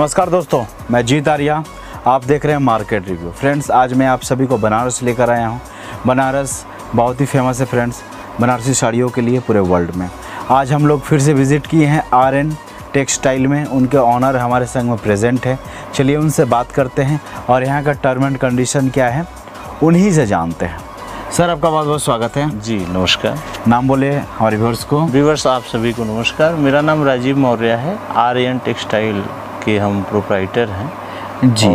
नमस्कार दोस्तों मैं जीत आर्या। आप देख रहे हैं मार्केट रिव्यू। फ्रेंड्स आज मैं आप सभी को बनारस लेकर आया हूँ। बनारस बहुत ही फ़ेमस है फ्रेंड्स बनारसी साड़ियों के लिए पूरे वर्ल्ड में। आज हम लोग फिर से विज़िट किए हैं आर एन टेक्सटाइल में। उनके ऑनर हमारे संग में प्रेजेंट है। चलिए उनसे बात करते हैं और यहाँ का टर्म एंड कंडीशन क्या है उन्हीं से जानते हैं। सर आपका बहुत बहुत स्वागत है। जी नमस्कार। नाम बोले हमारे व्यूअर्स को। व्यूवर्स आप सभी को नमस्कार। मेरा नाम राजीव मौर्य है। आर एन टेक्सटाइल के हम प्रोप्राइटर हैं। जी।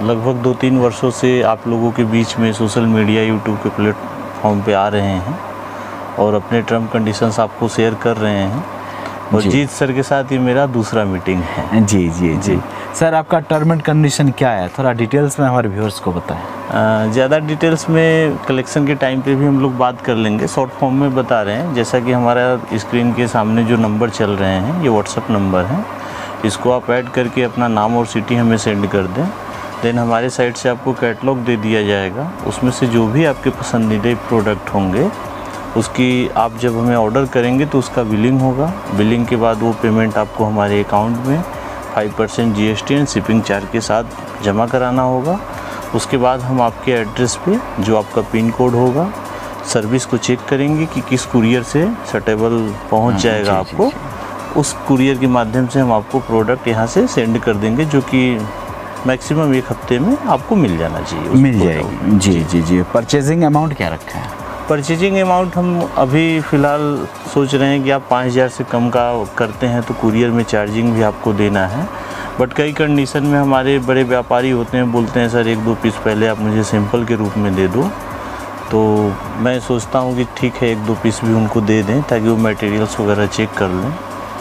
लगभग दो तीन वर्षों से आप लोगों के बीच में सोशल मीडिया यूट्यूब के प्लेटफॉर्म पे आ रहे हैं और अपने टर्म कंडीशंस आपको शेयर कर रहे हैं। और। जीत सर के साथ ये मेरा दूसरा मीटिंग है। जी जी जी। सर आपका टर्म एंड कंडीशन क्या है? थोड़ा डिटेल्स में हमारे व्यूअर्स को बताएँ। ज़्यादा डिटेल्स में कलेक्शन के टाइम पे भी हम लोग बात कर लेंगे। शॉर्ट फॉर्म में बता रहे हैं। जैसा कि हमारा स्क्रीन के सामने जो नंबर चल रहे हैं ये व्हाट्सअप नंबर है। इसको आप ऐड करके अपना नाम और सिटी हमें सेंड कर दें। देन हमारे साइड से आपको कैटलॉग दे दिया जाएगा। उसमें से जो भी आपके पसंदीदा प्रोडक्ट होंगे उसकी आप जब हमें ऑर्डर करेंगे तो उसका बिलिंग होगा। बिलिंग के बाद वो पेमेंट आपको हमारे अकाउंट में five percent G S T and shipping charge के साथ जमा कराना होगा। उसके बाद हम आपके एड्रेस पे जो आपका पिन कोड होगा सर्विस को चेक करेंगे कि किस कुरियर से सटेबल पहुँच हाँ, जाएगा जी, आपको। उस कुरियर के माध्यम से हम आपको प्रोडक्ट यहाँ से सेंड कर देंगे जो कि मैक्सिमम एक हफ़्ते में आपको मिल जाना चाहिए मिल जाएगी। जी जी। जी परचेजिंग अमाउंट क्या रखा है? परचेजिंग अमाउंट हम अभी फ़िलहाल सोच रहे हैं कि आप पाँच हज़ार से कम का करते हैं तो कुरियर में चार्जिंग भी आपको देना है। बट कई कंडीशन में हमारे बड़े व्यापारी होते हैं बोलते हैं सर एक दो पीस पहले आप मुझे सैंपल के रूप में दे दो। तो मैं सोचता हूँ कि ठीक है एक दो पीस भी उनको दे दें ताकि वो मटेरियल्स वगैरह चेक कर लें।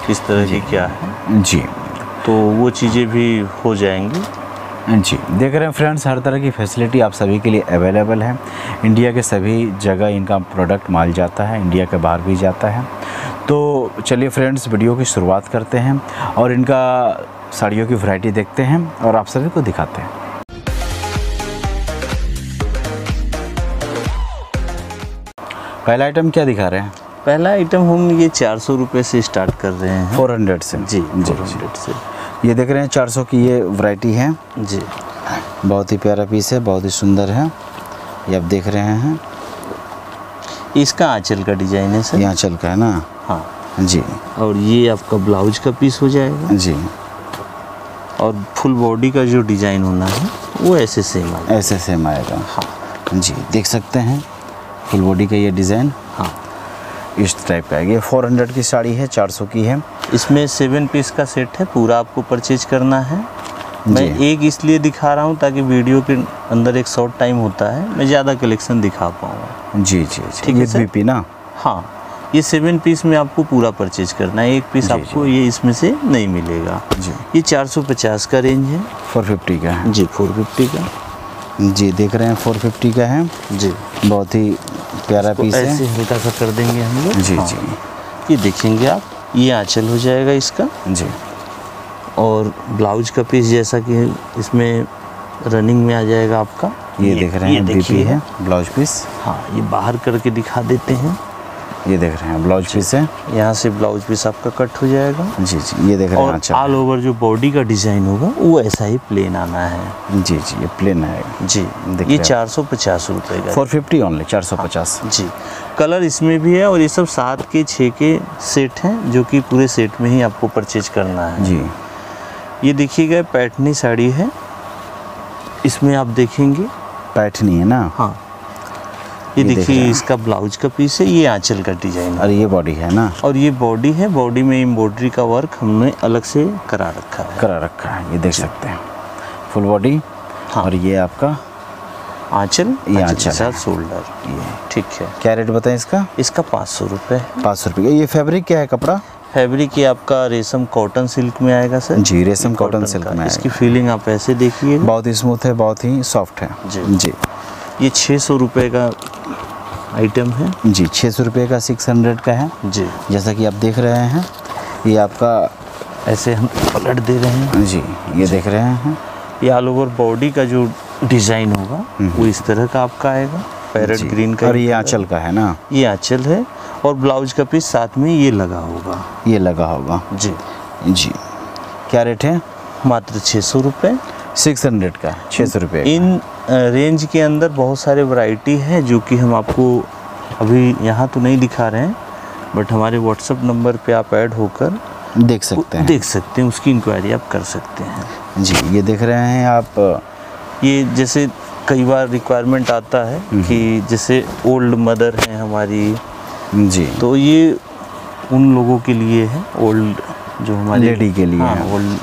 किस तरह की क्या है? जी। तो वो चीज़ें भी हो जाएँगी। जी देख रहे हैं फ्रेंड्स हर तरह की फैसिलिटी आप सभी के लिए अवेलेबल है। इंडिया के सभी जगह इनका प्रोडक्ट माल जाता है इंडिया के बाहर भी जाता है। तो चलिए फ्रेंड्स वीडियो की शुरुआत करते हैं और इनका साड़ियों की वैरायटी देखते हैं और आप सभी को दिखाते हैं। पहला आइटम क्या दिखा रहे हैं? पहला आइटम हम ये चार सौ रुपये से स्टार्ट कर रहे हैं। फोर हंड्रेड से। जी जी जी। से। ये देख रहे हैं चार सौ की ये वैरायटी है। जी। बहुत ही प्यारा पीस है बहुत ही सुंदर है। ये आप देख रहे हैं। इसका आंचल का डिज़ाइन है सर। यहाँ चल का है ना? हाँ। जी। और ये आपका ब्लाउज का पीस हो जाएगा। जी। और फुल बॉडी का जो डिज़ाइन होना है वो ऐसे सेम आएगा। ऐसे सेम आएगा। हाँ। जी देख सकते हैं। फुल बॉडी का ये डिज़ाइन इस टाइप का है। ये 400 की साड़ी है 400 की है। इसमें सेवन पीस का सेट है पूरा आपको परचेज करना है। मैं एक इसलिए दिखा रहा हूँ ताकि वीडियो के अंदर एक शॉर्ट टाइम होता है मैं ज़्यादा कलेक्शन दिखा पाऊँ जी जी ठीक है? बीपी ना? हाँ ये सेवन पीस में आपको पूरा परचेज करना है। एक पीस जी, आपको जी। ये इसमें से नहीं मिलेगा। जी। ये 450 का रेंज है। 450 का है। जी 450 का। जी देख रहे हैं 450 का है। जी। बहुत ही प्यारा तो पीस ऐसे हल्का सा कर देंगे हम लोग। जी हाँ। जी। ये देखेंगे आप ये आँचल हो जाएगा इसका। जी। और ब्लाउज का पीस जैसा कि इसमें रनिंग में आ जाएगा आपका। ये ये देख रहे हैं बीपी देखिए। है ब्लाउज पीस। हाँ ये बाहर करके दिखा देते हैं। ये देख रहे हैं ब्लाउज पीस है। यहाँ से ब्लाउज पीस आपका कट हो जाएगा। जी जी ये देख रहे हैं अच्छा ऑल ओवर जो बॉडी का डिज़ाइन होगा वो ऐसा ही प्लेन आना है। जी जी ये प्लेन आएगा। जी ये चार सौ पचास रुपये का 450 ओनली 450 जी। कलर इसमें भी है और ये सब सात के छः के सेट हैं जो कि पूरे सेट में ही आपको परचेज करना है। जी। ये देखिएगा पैटनी साड़ी है। इसमें आप देखेंगे। पैठनी है ना? हाँ। ये देखिए इसका ब्लाउज का पीस है ये आंचल का डिज़ाइन और ये बॉडी है ना? और ये बॉडी है बॉडी में एम्ब्रॉयडरी का वर्क हमने अलग से करा रखा है। करा रखा है ये देख सकते हैं। फुल बॉडी हाँ। और ये आपका? आंचल? ये आंचल आंचल साथ शोल्डर ये। ठीक है। क्या रेट बताएँ इसका? इसका पाँच सौ रुपये पाँच सौ रुपये ये फैब्रिक क्या है कपड़ा? फैब्रिक ये आपका रेशम कॉटन सिल्क में आएगा सर जी रेशम कॉटन सिल्क में इसकी फीलिंग आप ऐसे देखिए। बहुत ही स्मूथ है बहुत ही सॉफ्ट है। जी। जी। ये छः सौ रुपये का आइटम है। जी छः सौ रुपये का सिक्स हंड्रेड का है। जी। जैसा कि आप देख रहे हैं ये आपका ऐसे हम पलट दे रहे हैं। जी ये जी। देख रहे हैं। ये ऑल ओवर बॉडी का जो डिज़ाइन होगा वो इस तरह का आपका आएगा। पैरेट। ग्रीन का और ये। आंचल का है ना? ये आंचल है और ब्लाउज का पीस साथ में ये लगा होगा। ये लगा होगा। जी। जी। क्या रेट है? मात्र छः सौ रुपये सिक्स हंड्रेड का छः सौ रुपये इन रेंज के अंदर बहुत सारे वैरायटी है जो कि हम आपको अभी यहाँ तो नहीं दिखा रहे हैं बट हमारे व्हाट्सअप नंबर पे आप ऐड होकर देख सकते हैं। देख सकते हैं उसकी इंक्वायरी आप कर सकते हैं। जी ये देख रहे हैं आप ये जैसे कई बार रिक्वायरमेंट आता है कि जैसे ओल्ड मदर हैं हमारी जी। तो ये उन लोगों के लिए है ओल्ड जो हमारी लेडी के लिए है। ओल्ड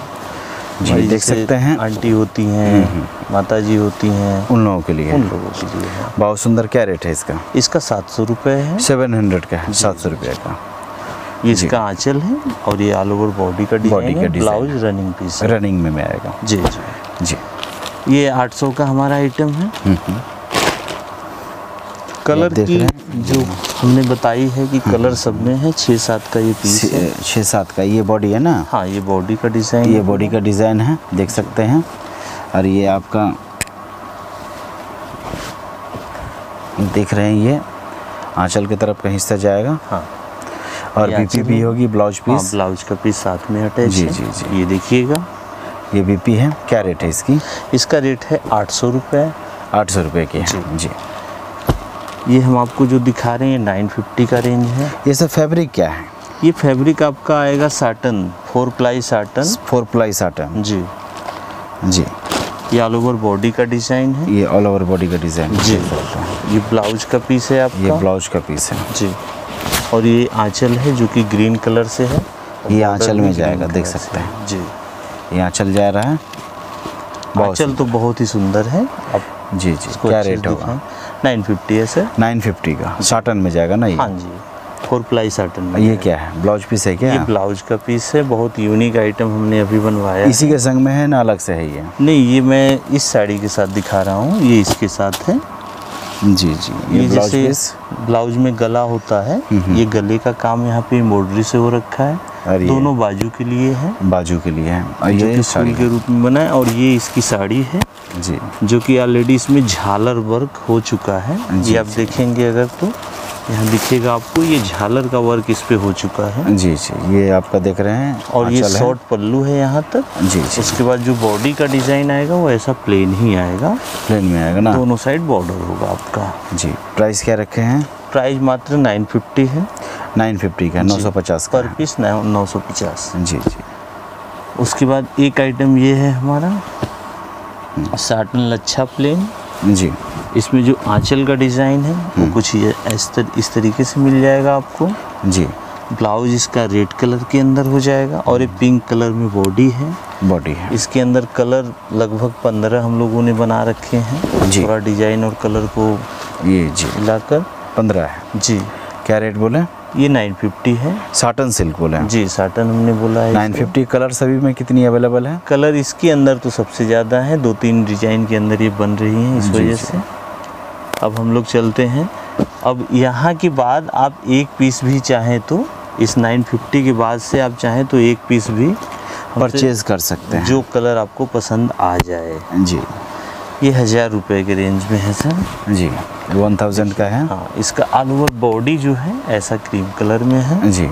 जी, देख सकते हैं। आंटी होती हैं माता जी होती हैं। उन लोगों के लिए। उन लोगों के लिए बहुत सुंदर क्या रेट है इसका? इसका सात सौ रुपये है। सेवन हंड्रेड का है सात सौ रुपये का। ये इसका आंचल है और ये ऑल ओवर बॉडी का बॉडी डिज़ाइन का है ब्लाउज रनिंग पीस रनिंग में में आएगा। जी जी। जी। ये 800 का हमारा आइटम है। हम्म, कलर देख की रहे हम्म। जो हमने बताई है कि कलर सब में है छः सात का ये पीस है। छः छः सात का ये बॉडी है ना? हाँ ये बॉडी का डिज़ाइन ये बॉडी का डिज़ाइन है देख सकते हैं। और ये आपका देख रहे हैं ये आंचल की तरफ़ का हिस्सा जाएगा। हाँ। और बीपी भी होगी ब्लाउज पीस हाँ ब्लाउज का पीस साथ में अटैच जी, जी, जी। ये देखिएगा। ये बीपी है क्या रेट है इसकी? इसका रेट है आठ सौ रुपये आठ सौ रुपये की है। जी। ये हम आपको जो दिखा रहे हैं नाइन फिफ्टी का रेंज है। ये सब फैब्रिक क्या है? ये फैब्रिक आपका आएगा satin four ply satin four ply satin जी। जी। ये ऑल ओवर बॉडी का डिज़ाइन है। ये ऑल ओवर बॉडी का डिज़ाइन जी। ये ब्लाउज का पीस है ये ब्लाउज का पीस है। जी। और ये आंचल है जो कि ग्रीन कलर से है। ये आंचल में जाएगा, देख सकते हैं। जी। ये आंचल जा रहा है। आंचल तो बहुत ही सुंदर है। आप जी जी। क्या रेट होगा? दिखाएँ नाइन फिफ्टी है सर। नाइन फिफ्टी का। साटन में जाएगा ना हाँ जी। फोर प्लाई साटन में ये क्या है? ब्लाउज पीस है ये ब्लाउज का पीस है बहुत यूनिक आइटम हमने अभी बनवाया इसी के संग में है ना अलग से है ये? नहीं ये मैं इस साड़ी के साथ दिखा रहा हूँ ये इसके साथ है। जी जी। ये ये ब्लाउज जैसे पीस ब्लाउज में गला होता है ये गले का काम यहाँ पे एम्ब्रॉयडरी से हो रखा है। और ये दोनों बाजू के लिए है। बाजू के लिए है। और ये साड़ी फूल के रूप में बना है और ये इसकी साड़ी है। जी। जो कि ऑलरेडी इसमें झालर वर्क हो चुका है। जी, आप देखेंगे अगर तो। यहाँ दिखेगा आपको ये झालर का वर्क इस पे हो चुका है। जी जी ये आपका देख रहे हैं और ये शॉर्ट पल्लू है यहाँ तक। जी जी। उसके बाद जो बॉडी का डिज़ाइन आएगा वो ऐसा प्लेन ही आएगा। प्लेन में आएगा ना? दोनों साइड बॉर्डर होगा आपका। जी प्राइस क्या रखे हैं? प्राइस मात्र 950 है। नाइन फिफ्टी का नौ सौ पचास का। पर पीस नौ सौ पचास। जी जी। उसके बाद एक आइटम ये है हमारा साटन लच्छा प्लेन। जी। इसमें जो आंचल का डिज़ाइन है वो कुछ ये इस तर, इस तरीके से मिल जाएगा आपको। जी। ब्लाउज इसका रेड कलर के अंदर हो जाएगा और ये पिंक कलर में बॉडी है। बॉडी है। इसके अंदर कलर लगभग पंद्रह हम लोगों ने बना रखे हैं। जी। थोड़ा डिज़ाइन और कलर को ये जी। मिलाकर। पंद्रह है। जी। क्या रेट बोले? ये 950 है। साटन सिल्क बोले जी साटन हमने बोला है नाइन इसको। फिफ्टी कलर सभी में कितनी अवेलेबल है? कलर इसके अंदर तो सबसे ज़्यादा है। दो तीन डिज़ाइन के अंदर ये बन रही है इस वजह। से। अब हम लोग चलते हैं। अब यहाँ के बाद आप एक पीस भी चाहें तो इस 950 के बाद से आप चाहें तो एक पीस भी परचेज कर सकते हैं। जो कलर आपको पसंद आ जाए। जी। ये हज़ार रुपये के रेंज में है सर। जी। वन थाउज़ेंड का है। हाँ इसका ऑल ओवर बॉडी जो है ऐसा क्रीम कलर में है। जी।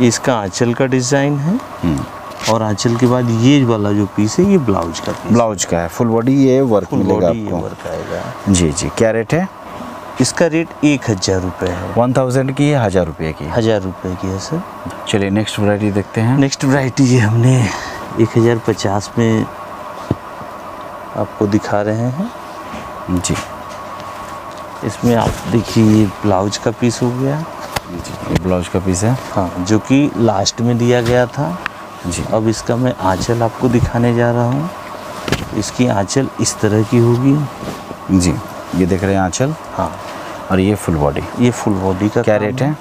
इसका आंचल का डिज़ाइन है। हम्म। और आंचल के बाद ये वाला जो पीस है ये ब्लाउज का पीस ब्लाउज का है। फुल बॉडी ये वर्क फुल मिलेगा आपको। वर्क आएगा। जी जी। क्या रेट है? इसका रेट एक हज़ार रुपये है। वन थाउज़ेंड की है हज़ार रुपये की? हज़ार रुपये की है सर चलिए नेक्स्ट वैरायटी देखते हैं। नेक्स्ट वैरायटी ये हमने एक हज़ार पचास में आपको दिखा रहे हैं। जी। इसमें आप देखिए ये ब्लाउज का पीस हो गया। जी ब्लाउज का पीस है। हाँ जो कि लास्ट में दिया गया था। जी। अब इसका मैं आंचल आपको दिखाने जा रहा हूँ। इसकी आंचल इस तरह की होगी। जी ये देख रहे हैं आंचल? हाँ। और ये फुल बॉडी ये फुल बॉडी का क्या रेट है?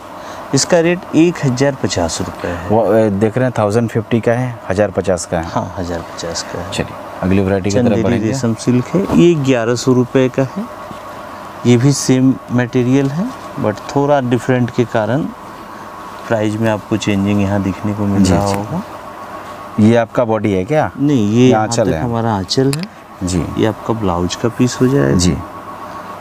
इसका रेट एक हज़ार पचास रुपये है। वो देख रहे हैं थाउज़ेंड फिफ्टी का है हज़ार पचास का है। हाँ हज़ार पचास का है। चलिए अगली वैरायटी की तरफ़ रेशम सिल्क है ये ग्यारह सौ रुपये का है। ये भी सेम मटेरियल है बट थोड़ा डिफरेंट के कारण प्राइस में आपको चेंजिंग यहाँ दिखने को मिल रहा होगा। ये आपका बॉडी है क्या? नहीं ये आंचल है। हमारा आंचल है। जी। ये आपका ब्लाउज का पीस हो जाएगा। जी।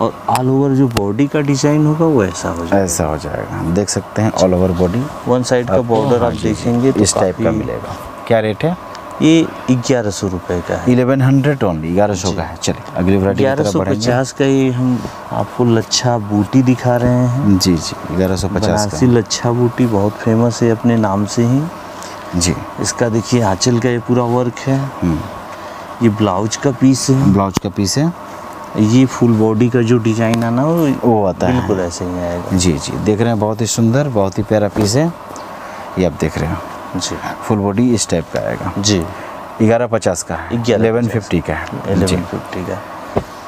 और ऑल ओवर जो बॉडी का डिज़ाइन होगा वो ऐसा हो जाएगा। ऐसा हो जाएगा। देख सकते हैं all over body one side का बॉर्डर आप हाँ, देखेंगे तो इस टाइप का मिलेगा। क्या रेट है? ये ग्यारह सौ रुपये का है। इलेवन हंड्रेड ओनली ग्यारह सौ का है। चलिए अगली वरायटी ग्यारह सौ पचास का ये हम आपको लच्छा बूटी दिखा रहे हैं। जी जी। ग्यारह सौ पचास बनारसी लच्छा बूटी बहुत फ़ेमस है अपने नाम से ही। का जी। इसका देखिए आंचल का ये पूरा वर्क है। हम्म, ये ब्लाउज का पीस है। ब्लाउज का पीस है। ये फुल बॉडी का जो डिज़ाइन आना वो वो आता है। बिल्कुल ऐसे ही आएगा। जी जी। देख रहे हैं बहुत ही सुंदर बहुत ही प्यारा पीस है। ये आप देख रहे हो। जी। फुल बॉडी इस टाइप का आएगा। जी। ग्यारह पचास का है। 11.50 इलेवन फिफ्टी का है। एलेवन फिफ्टी का।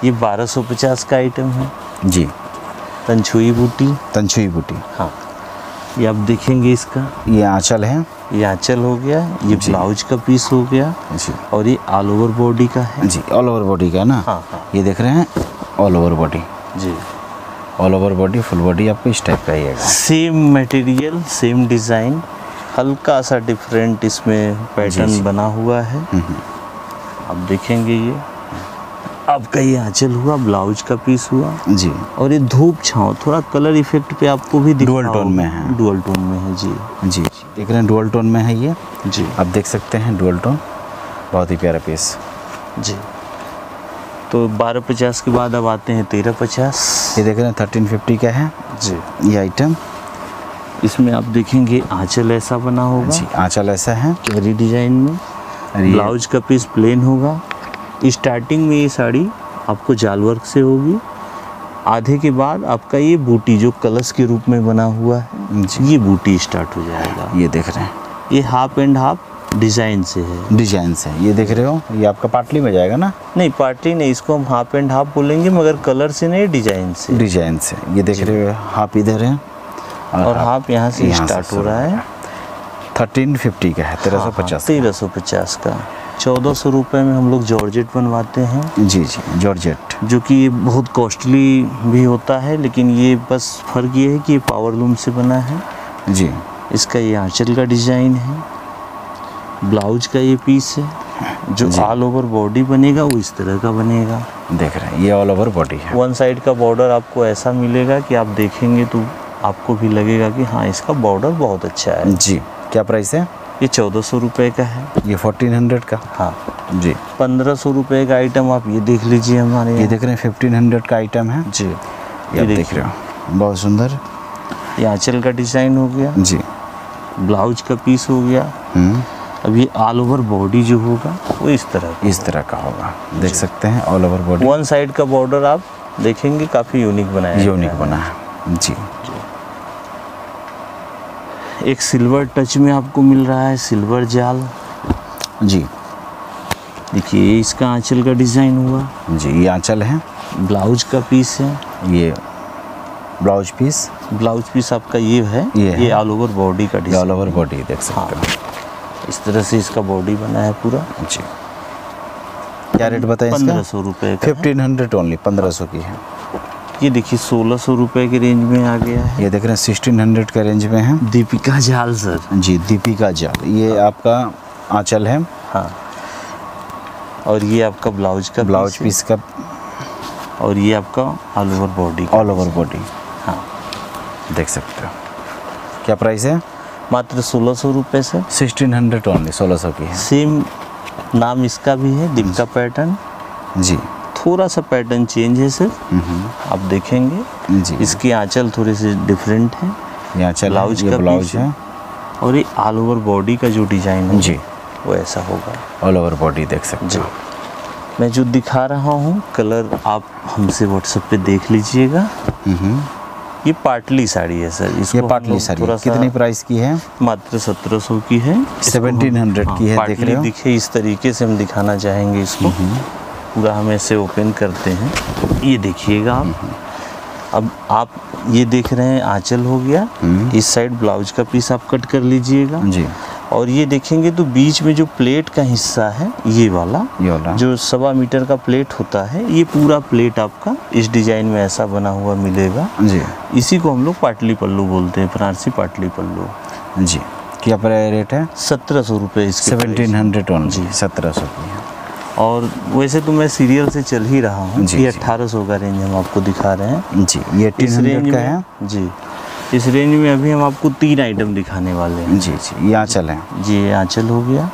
ये बारह सौ पचास का आइटम है। जी। तनछुई बूटी। तनछुई बूटी। हाँ। ये आप देखेंगे इसका। ये आंचल है। ये आंचल हो गया ये ब्लाउज का पीस हो गया जी। और ये ऑल ओवर बॉडी का है। जी ऑल ओवर बॉडी का है ना? हाँ हाँ। ये देख रहे हैं ऑल ओवर बॉडी जी। All over body full body आपको इस टाइप का ही है सेम मटेरियल सेम डिज़ाइन हल्का सा डिफरेंट इसमें पैटर्न बना हुआ है। हम्म, आप देखेंगे ये। आपका ये आंचल हुआ ब्लाउज का पीस हुआ। जी। और ये धूप छाँव थोड़ा कलर इफ़ेक्ट पे आपको भी tone होगा। में है। डुअल टोन में है जी। जी जी। देख रहे हैं डुअल टोन में है ये। जी। आप देख सकते हैं डुअल टोन बहुत ही प्यारा पीस जी। तो बारह पचास के बाद अब आते हैं तेरह पचास। ये देख रहे हैं थर्टीन फिफ्टी का है। जी। ये आइटम इसमें आप देखेंगे आंचल ऐसा बना होगा। जी आंचल ऐसा है। कैरी डिज़ाइन में। ब्लाउज का पीस प्लेन होगा। स्टार्टिंग में ये साड़ी आपको जाल वर्क से होगी। आधे के बाद आपका ये बूटी जो कलश के रूप में बना हुआ है ये बूटी स्टार्ट हो जाएगा। ये देख रहे हैं। ये हाफ़ एंड हाफ़ डिज़ाइन से है। डिज़ाइन से। ये देख रहे हो? ये आपका पाटली में जाएगा ना? नहीं पार्टी नहीं इसको हम हाफ़ एंड हाफ़ बोलेंगे मगर कलर से नहीं डिज़ाइन से। डिज़ाइन से। ये देख रहे हो हाफ़ इधर है और हाफ़ यहाँ से स्टार्ट हो रहा है। थर्टीन फिफ्टी का है तेरह सौ पचास तेरह सौ पचास का। चौदह सौ रुपये में हम लोग जॉर्जेट बनवाते हैं। जी जी जॉर्जेट। जो कि ये बहुत कॉस्टली भी होता है लेकिन ये बस फ़र्क ये है कि ये पावर लूम से बना है। जी। इसका ये आंचल का डिज़ाइन है ब्लाउज का ये पीस है जो ऑल ओवर बॉडी बनेगा वो इस तरह का बनेगा। देख रहे हैं ये ऑल ओवर बॉडी है। वन साइड का बॉर्डर आपको ऐसा मिलेगा कि आप देखेंगे तो आपको भी लगेगा कि हाँ इसका बॉर्डर बहुत अच्छा है। जी क्या प्राइस है? ये चौदह सौ रुपये का है। ये फोर्टीन हंड्रेड का? हाँ। जी। पंद्रह सौ रुपये का आइटम आप ये देख लीजिए हमारे ये देख रहे हैं फिफ्टीन हंड्रेड का आइटम है? जी। ये आप देख रहे हो। बहुत सुंदर। ये आंचल का डिज़ाइन हो गया। जी। ब्लाउज का पीस हो गया। हम्म। अब ये ऑल ओवर बॉडी जो होगा वो इस तरह इस तरह का होगा। देख सकते हैं all over body one side का बॉर्डर आप देखेंगे काफ़ी यूनिक बनाया यूनिक बना है। जी। एक सिल्वर टच में आपको मिल रहा है सिल्वर जाल। जी। देखिए इसका आंचल का डिज़ाइन हुआ। जी ये आंचल है। ब्लाउज का पीस है। ये ब्लाउज पीस। ब्लाउज पीस आपका ये है। ये है। ये ऑल ओवर बॉडी का ये ऑल ओवर बॉडी देख हाँ सकते हो। इस तरह से इसका बॉडी बना है पूरा। जी। क्या रेट बताएँ पंद्रह सौ रुपये फिफ्टीन हंड्रेड ओनली पंद्रह सौ की है। ये देखिए सोलह सौ रुपये के रेंज में आ गया है। ये देख रहे हैं सिक्सटीन हंड्रेड का रेंज में है। दीपिका जाल सर जी दीपिका जाल। ये आपका आंचल है। हाँ। और ये आपका ब्लाउज का ब्लाउज पीस का और ये आपका all over body all over body हाँ। देख सकते हो। क्या प्राइस है? मात्र सोलह सौ रुपये से सिक्सटीन हंड्रेड ओनली सोलह सौ की है। सेम नाम इसका भी है दीपिका पैटर्न जी। थोड़ा सा पैटर्न चेंज है सर। आप देखेंगे। जी। इसकी आंचल थोड़ी सी डिफरेंट है। ये आंचल ब्लाउज का ब्लाउज है। और ये ऑल ओवर बॉडी का जो डिज़ाइन है जी। वो ऐसा होगा। ऑल ओवर बॉडी देख सकते जी। हो। मैं जो दिखा रहा हूँ कलर आप हमसे व्हाट्सएप पे देख लीजिएगा। ये पाटली साड़ी है सर। इसको ये पाटली साड़ी है। कितनी प्राइस की है? मात्र सत्रह सौ की है। हम- 1700 की है, हाँ, देख रहे हो? दिखे इस तरीके से हम दिखाना चाहेंगे इसको। पूरा हम ऐसे ओपन करते हैं। ये देखिएगा आप। अब आप ये देख रहे हैं आंचल हो गया। हम्म। इस साइड ब्लाउज का पीस आप कट कर लीजिएगा। जी। और ये देखेंगे तो बीच में जो प्लेट का हिस्सा है ये वाला ये वाला। जो सवा मीटर का प्लेट होता है ये पूरा प्लेट आपका इस डिज़ाइन में ऐसा बना हुआ मिलेगा। जी। इसी को हम लोग पाटली पल्लू बोलते हैं बनारसी पाटली पल्लू। जी। क्या रेट है? सत्रह सौ रुपये सेवनटीन हंड्रेड जी। सत्रह सौ। और वैसे तो मैं सीरियल से चल ही रहा हूँ। जी, ये अट्ठारह सौ का रेंज हम आपको दिखा रहे हैं। जी ये इस रेंज का है। जी इस रेंज में अभी हम आपको तीन आइटम दिखाने वाले हैं। जी जी ये आंचल है। जी ये आंचल हो गया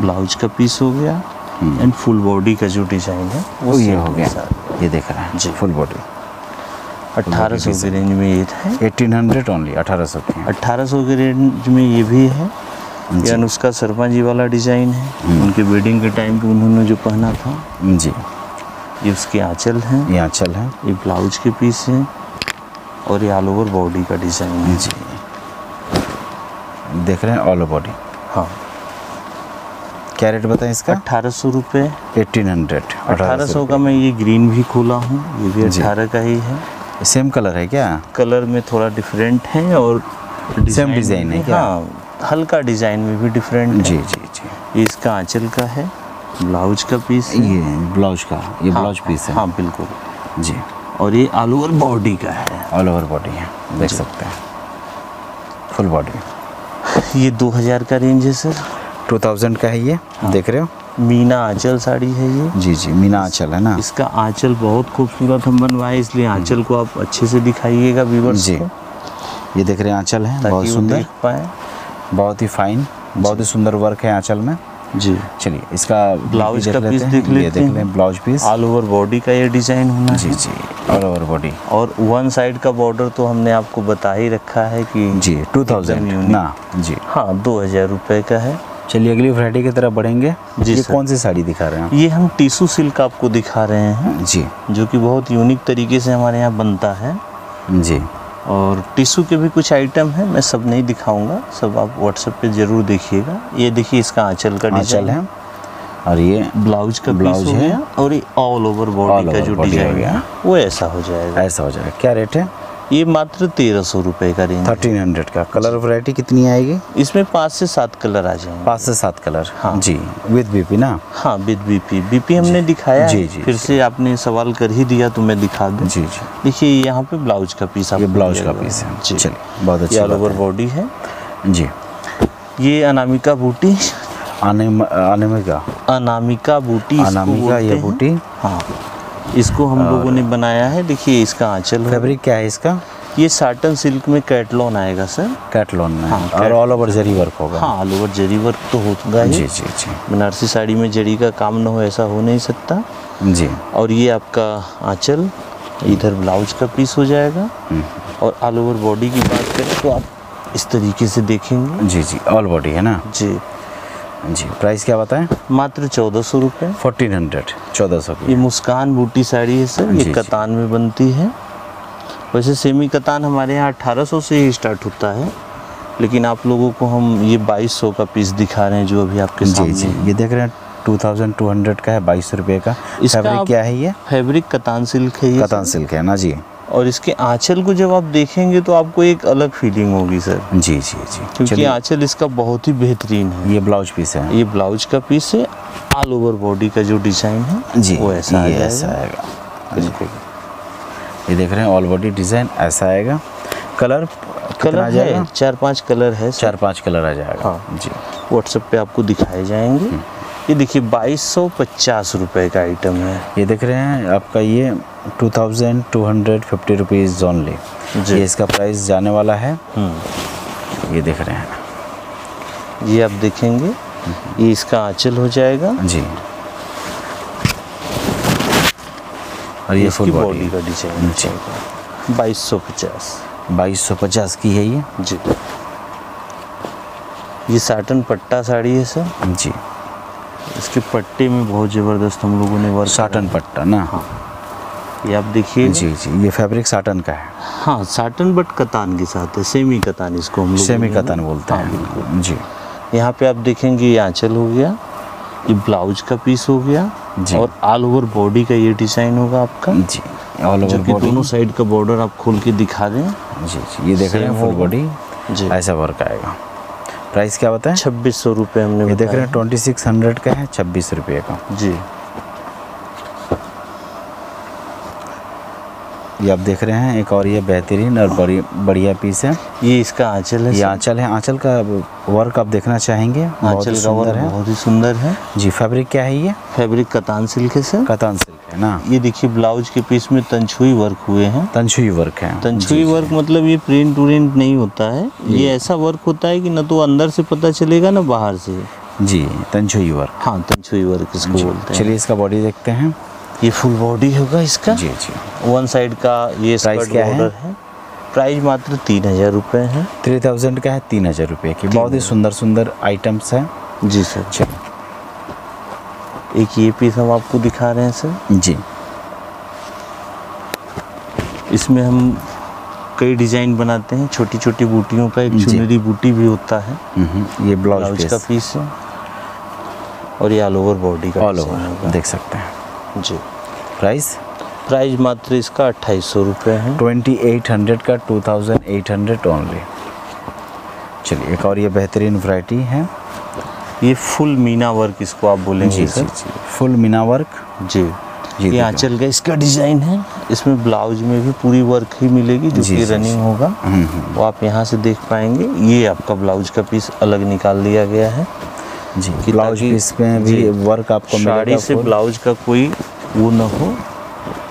ब्लाउज का पीस हो गया एंड फुल बॉडी का जो डिज़ाइन है वो ये हो गया। ये देख रहे हैं जी। फुल बॉडी अट्ठारह सौ की रेंज में ये है एटीन हंड्रेड ओनली अठारह सौ की अट्ठारह सौ के रेंज में ये भी है। ये अनुष्का शर्मा जी वाला डिज़ाइन है। हम्म। उनके वेडिंग के टाइम पे उन्होंने जो पहना था जी। ये उसके आंचल है। ये आंचल है। ये ब्लाउज के पीस है और ये ऑल ओवर बॉडी का डिज़ाइन है। जी। देख रहे हैं ऑल ओवर बॉडी हाँ। क्या रेट बताएँ इसका? अट्ठारह सौ रुपये एटीन हंड्रेड। अठारह सौ का मैं ये ग्रीन भी खोला हूँ ये भी। अठारह का ही है। सेम कलर है क्या? कलर में थोड़ा डिफरेंट है और Same design है क्या? हाँ हल्का डिज़ाइन में भी डिफरेंट जी जी जी। ये इसका आंचल का है ब्लाउज का पीस है। ये ब्लाउज का ये हाँ, ब्लाउज पीस है। हाँ बिल्कुल। जी। और ये ऑल ओवर बॉडी का है। ऑल ओवर बॉडी है देख सकते हैं। फुल बॉडी ये 2000 का रेंज है सर टू थाउज़ेंड का है ये हाँ। देख रहे हो? मीना आंचल साड़ी है ये। जी जी मीना आंचल है ना? इसका आंचल बहुत खूबसूरत हम बनवाए इसलिए आंचल को आप अच्छे से दिखाइएगा व्यूवर्स जी। को। ये देख रहे हैं आंचल है बहुत सुंदर। पाए। बहुत ही फाइन बहुत ही सुंदर वर्क है आंचल में। जी। चलिए इसका ब्लाउज का पीस देख लेते हैं। Blouse piece all over body का ये डिज़ाइन होना जी जी ऑल ओवर बॉडी और वन साइड का बॉर्डर तो हमने आपको बता ही रखा है कि जी टू थाउज़ेंड ना जी। हाँ दो हज़ार रुपये का है। चलिए अगली वैरायटी की तरफ़ बढ़ेंगे। जी ये कौन सी साड़ी दिखा रहे हैं ये हम टिश्यू सिल्क आपको दिखा रहे हैं। जी। जो कि बहुत यूनिक तरीके से हमारे यहाँ बनता है। जी। और टिशू के भी कुछ आइटम है मैं सब नहीं दिखाऊँगा सब आप व्हाट्सएप पे ज़रूर देखिएगा। ये देखिए इसका आंचल का डिज़ाइन है। और ये ब्लाउज का ब्लाउज है। है। और ये ऑल ओवर बॉडी का जो डिज़ाइन है वो ऐसा हो जाएगा। ऐसा हो जाएगा। क्या रेट है? ये मात्र तेरह सौ रुपये का रेंज थर्टीन हंड्रेड का। कलर वैरायटी कितनी आएगी? इसमें पाँच से सात कलर आ जाएँगे। पाँच से सात कलर हाँ। जी। विद बीपी ना? हाँ विद बीपी बीपी हमने दिखाया जी, जी, फिर। से आपने सवाल कर ही दिया तो मैं दिखा दूँ। जी जी। देखिए यहाँ पे ब्लाउज का पीस आपको ब्लाउज का पीस है। जी। चलिए बहुत अच्छी ऑल ओवर बॉडी है। जी। ये अनामिका बूटी आने में आने में का अनामिका बूटी अनामिका ये बूटी हाँ। इसको हम लोगों ने बनाया है। देखिए इसका आंचल फैब्रिक क्या है इसका? ये साटन सिल्क में कैटलॉन आएगा सर। कैटलॉन में? हाँ, और ऑल ओवर जरी वर्क होगा। हाँ ऑल ओवर जरी वर्क तो होगा ही। जी जी जी। बनारसी साड़ी में जरी का काम ना हो ऐसा हो नहीं सकता। जी। और ये आपका आंचल इधर ब्लाउज का पीस हो जाएगा। हम्म। और ऑल ओवर बॉडी की बात करें तो आप इस तरीके से देखेंगे। जी जी। ऑल बॉडी है ना? जी। जी प्राइस क्या बताएँ? मात्र चौदह सौ रुपये फोर्टीन हंड्रेड चौदह सौ ये मुस्कान बूटी साड़ी है सर ये कतान में बनती है। वैसे सेमी कतान हमारे यहाँ 1800 से ही स्टार्ट होता है लेकिन आप लोगों को हम ये बाईस सौ का पीस दिखा रहे हैं जो अभी आपके जी सामने जी। है। ये देख रहे हैं टू थाउज़ेंड टू हंड्रेड का है बाईस सौ रुपये का। फैब्रिक क्या है ये? फैब्रिक कतान सिल्क है ये कतान सिल्क है ना जी। और इसके आंचल को जब आप देखेंगे तो आपको एक अलग फीलिंग होगी सर जी जी जी। क्योंकि आंचल इसका बहुत ही बेहतरीन है। ये ब्लाउज पीस है। ये ब्लाउज का पीस है। ऑल ओवर बॉडी का जो डिज़ाइन है जी वो ऐसा ये ऐसा आएगा। बिल्कुल। ये देख रहे हैं ऑल बॉडी डिज़ाइन ऐसा आएगा। कलर कलर आ जाएगा? चार पाँच कलर है चार पाँच कलर आ जाएगा। हाँ। जी। व्हाट्सएप पे आपको दिखाए जाएँगे। हम्म। ये देखिए बाईस सौ पचास रुपये का आइटम है। ये देख रहे हैं आपका ये two thousand two hundred fifty rupees only जी। ये इसका प्राइस जाने वाला है। हम्म, ये देख रहे हैं। ये आप देखेंगे ये इसका आंचल हो जाएगा। जी। और ये फुल बॉडी बॉडी का डिज़ाइन जी। बाईस सौ पचास। बाईस सौ पचास की है ये। जी। ये साटन पट्टा साड़ी है सर जी। इसके पट्टे में बहुत ज़बरदस्त हम लोगों ने वर्क साटन पट्टा ना? हाँ। ये आप देखिए। जी जी ये फैब्रिक साटन का है। हाँ साटन बट कतान के साथ है सेमी कतान इसको हम लोग सेमी कतन बोलते हाँ, हैं। जी। यहाँ पे आप देखेंगे ये आंचल हो गया ये ब्लाउज का पीस हो गया जी। और ऑल ओवर बॉडी का ये डिज़ाइन होगा आपका। जी ऑल ओवर बॉडी दोनों साइड का बॉर्डर आप खोल के दिखा दें जी जी ये देख रहे हैं फुल बॉडी जी। ऐसा वर्क आएगा। प्राइस क्या बताएँ? छब्बीस सौ रुपये हमने ये देख रहे हैं ट्वेंटी सिक्स हंड्रेड का है छब्बीस रुपये का। जी। ये आप देख रहे हैं एक और ये बेहतरीन और बड़ी बढ़िया पीस है। ये इसका आंचल है ये आंचल है आंचल का वर्क आप देखना चाहेंगे आंचल का वर्क है। बहुत ही सुंदर है। जी फैब्रिक क्या है ये? फैब्रिक कतान सिल्क है सर। कतान सिल्क है ना? ये देखिए ब्लाउज के पीस में तंछुई वर्क हुए हैं। तंछुई वर्क है। तंछुई वर्क मतलब ये प्रिंट उरिंट नहीं होता है। ये ऐसा वर्क होता है कि न तो अंदर से पता चलेगा ना बाहर से। जी तंचोई वर्क हाँ तंचुई वर्क इसको बोलते हैं। चलिए इसका बॉडी देखते हैं। ये फुल बॉडी होगा इसका? जी जी। वन साइड का ये स्कर्ट क्या है? है। प्राइस मात्र तीन हज़ार रुपये है। थ्री थाउज़ेंड का है तीन हज़ार रुपये की। बहुत ही सुंदर सुंदर आइटम्स हैं। जी सर। चलिए। एक ये पीस हम आपको दिखा रहे हैं सर। जी। इसमें हम कई डिज़ाइन बनाते हैं। छोटी छोटी बूटियों का एक। चुनरी बूटी भी होता है। ये ब्लाउज का पीस पीस है। और ये ऑल ओवर बॉडी का ऑल ओवर देख सकते हैं। जी। प्राइस प्राइस मात्र इसका अट्ठाईस सौ रुपये है। ट्वेंटी एट हंड्रेड का two thousand eight hundred only चलिए एक और ये बेहतरीन वैरायटी है। ये फुल मीना वर्क इसको आप बोलेंगे जी जी जी। फुल मीना वर्क जी। जी ये। आंचल का इसका डिज़ाइन है। इसमें ब्लाउज में भी पूरी वर्क ही मिलेगी जो कि रनिंग होगा। हम्म, हम्म, वो आप यहाँ से देख पाएँगे। ये आपका ब्लाउज का पीस अलग निकाल दिया गया है। जी। ब्लाउज ताकि- पीस में भी वर्क आपको साड़ी से ब्लाउज का कोई वो ना हो